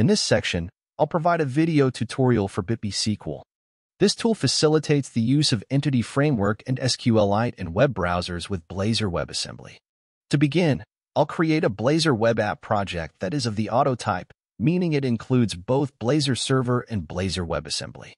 In this section, I'll provide a video tutorial for BitB This tool facilitates the use of Entity Framework and SQLite in web browsers with Blazor WebAssembly. To begin, I'll create a Blazor web app project that is of the auto type, meaning it includes both Blazor Server and Blazor WebAssembly.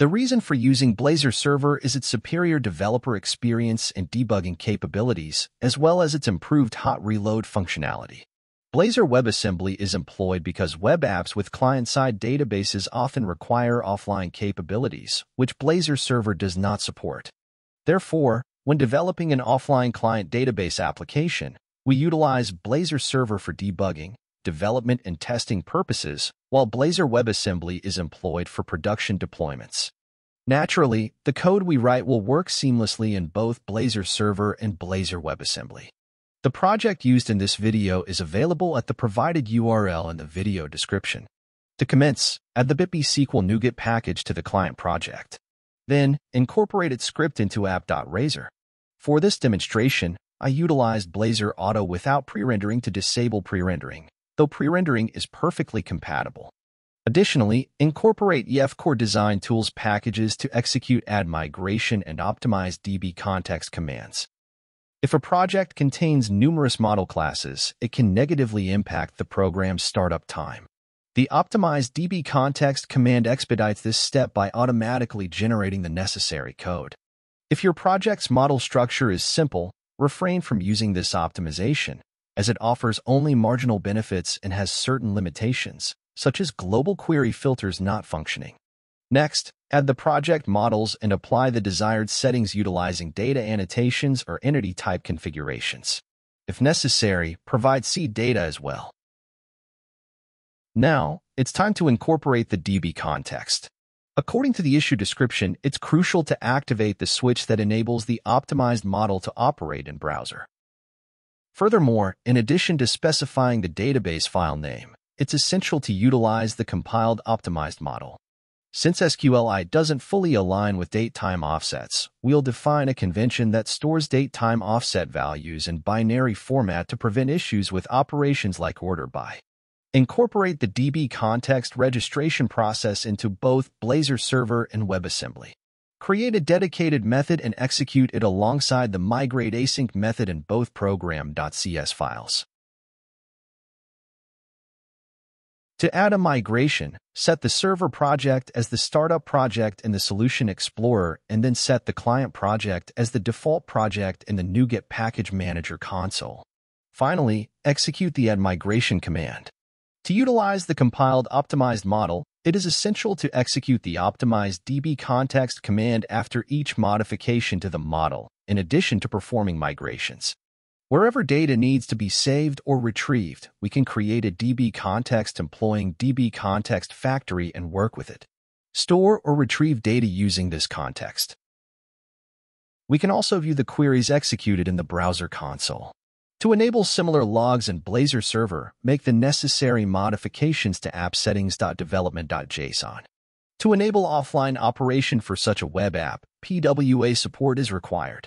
The reason for using Blazor Server is its superior developer experience and debugging capabilities, as well as its improved hot reload functionality. Blazor WebAssembly is employed because web apps with client-side databases often require offline capabilities, which Blazor Server does not support. Therefore, when developing an offline client database application, we utilize Blazor Server for debugging, development and testing purposes, while Blazor WebAssembly is employed for production deployments. Naturally, the code we write will work seamlessly in both Blazor Server and Blazor WebAssembly. The project used in this video is available at the provided URL in the video description. To commence, add the Bit.Besql NuGet package to the client project. Then, incorporate its script into app.razor. For this demonstration, I utilized Blazor Auto without pre-rendering to disable pre-rendering though pre-rendering is perfectly compatible. Additionally, incorporate EF Core Design Tools packages to execute add migration and optimize DB context commands. If a project contains numerous model classes, it can negatively impact the program's startup time. The optimized DB context command expedites this step by automatically generating the necessary code. If your project's model structure is simple, refrain from using this optimization as it offers only marginal benefits and has certain limitations, such as global query filters not functioning. Next, add the project models and apply the desired settings utilizing data annotations or entity type configurations. If necessary, provide seed data as well. Now, it's time to incorporate the DB context. According to the issue description, it's crucial to activate the switch that enables the optimized model to operate in browser. Furthermore, in addition to specifying the database file name, it's essential to utilize the compiled optimized model. Since SQLite doesn't fully align with date-time offsets, we'll define a convention that stores date-time offset values in binary format to prevent issues with operations like order by. Incorporate the DB context registration process into both Blazor Server and WebAssembly. Create a dedicated method and execute it alongside the migrate async method in both program.cs files. To add a migration, set the server project as the startup project in the Solution Explorer and then set the client project as the default project in the NuGet Package Manager console. Finally, execute the add migration command. To utilize the compiled optimized model, it is essential to execute the optimized DB context command after each modification to the model, in addition to performing migrations. Wherever data needs to be saved or retrieved, we can create a DB context employing DB context factory and work with it. Store or retrieve data using this context. We can also view the queries executed in the browser console. To enable similar logs in Blazor Server, make the necessary modifications to appsettings.development.json. To enable offline operation for such a web app, PWA support is required.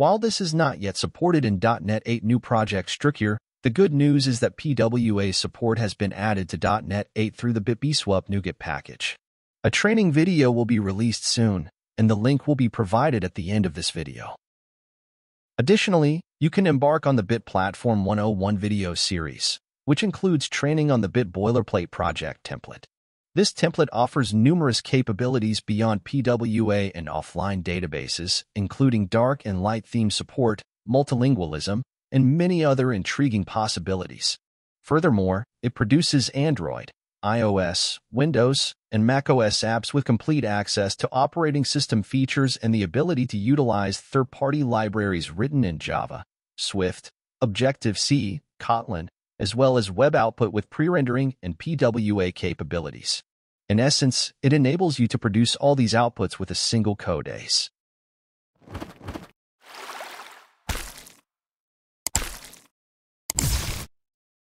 While this is not yet supported in .NET 8 new project Stricure, the good news is that PWA support has been added to .NET 8 through the Bit.Bswup NuGet package. A training video will be released soon, and the link will be provided at the end of this video. Additionally, you can embark on the Bit Platform 101 video series, which includes training on the Bit Boilerplate project template. This template offers numerous capabilities beyond PWA and offline databases, including dark and light theme support, multilingualism, and many other intriguing possibilities. Furthermore, it produces Android, iOS, Windows, and macOS apps with complete access to operating system features and the ability to utilize third-party libraries written in Java, Swift, Objective-C, Kotlin, as well as web output with pre-rendering and PWA capabilities. In essence, it enables you to produce all these outputs with a single code base.